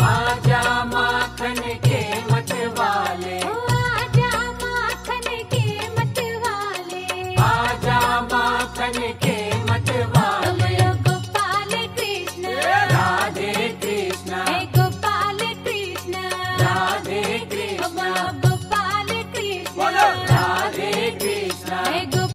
Padre.